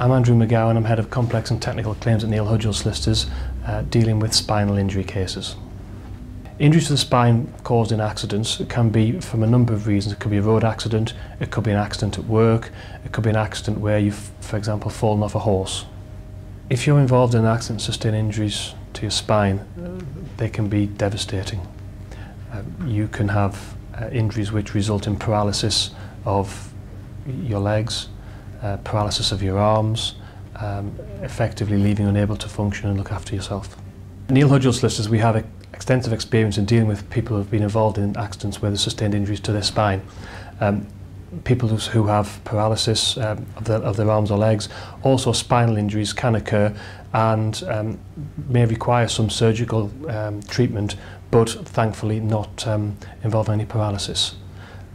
I'm Andrew McGowan, I'm Head of Complex and Technical Claims at Neil Hudgell Solicitors, uh, dealing with spinal injury cases. Injuries to the spine caused in accidents can be from a number of reasons. It could be a road accident, it could be an accident at work, it could be an accident where you've, for example, fallen off a horse. If you're involved in an accident and sustain injuries to your spine, they can be devastating. Uh, you can have uh, injuries which result in paralysis of your legs, uh, paralysis of your arms, um, effectively leaving you unable to function and look after yourself. Neil Hudgell solicitors, we have extensive experience in dealing with people who have been involved in accidents where they sustained injuries to their spine. Um, people who have paralysis um, of, the, of their arms or legs, also spinal injuries can occur and um, may require some surgical um, treatment, but thankfully not um, involve any paralysis.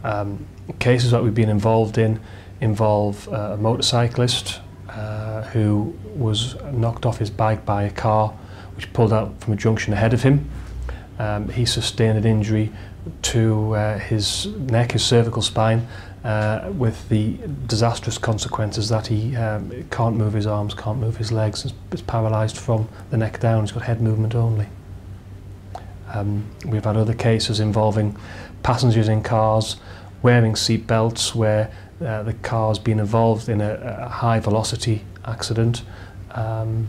Um, cases that we've been involved in involve uh, a motorcyclist uh, who was knocked off his bike by a car which pulled out from a junction ahead of him. Um, he sustained an injury to uh, his neck, his cervical spine, uh, with the disastrous consequences that he um, can't move his arms, can't move his legs, is, is paralysed from the neck down, he's got head movement only. Um, we've had other cases involving passengers in cars wearing seat belts where uh, the car's been involved in a, a high velocity accident um,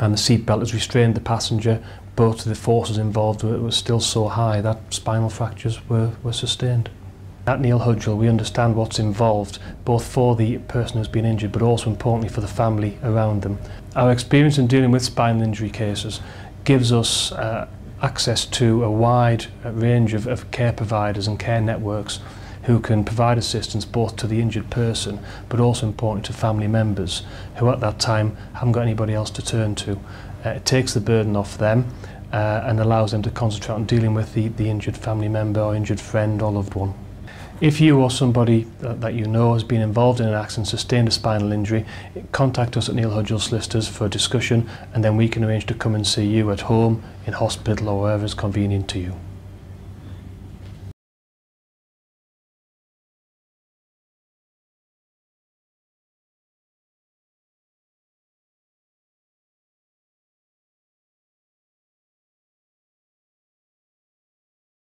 and the seat belt has restrained the passenger but the forces involved were, were still so high that spinal fractures were, were sustained. At Neil Hudgell we understand what's involved both for the person who's been injured but also importantly for the family around them. Our experience in dealing with spinal injury cases gives us uh, access to a wide uh, range of, of care providers and care networks who can provide assistance both to the injured person but also important to family members who at that time haven't got anybody else to turn to. Uh, it takes the burden off them uh, and allows them to concentrate on dealing with the, the injured family member or injured friend or loved one. If you or somebody that, you know has been involved in an accident, sustained a spinal injury, contact us at Neil Hudgell Solicitors for discussion and then we can arrange to come and see you at home, in hospital or wherever is convenient to you.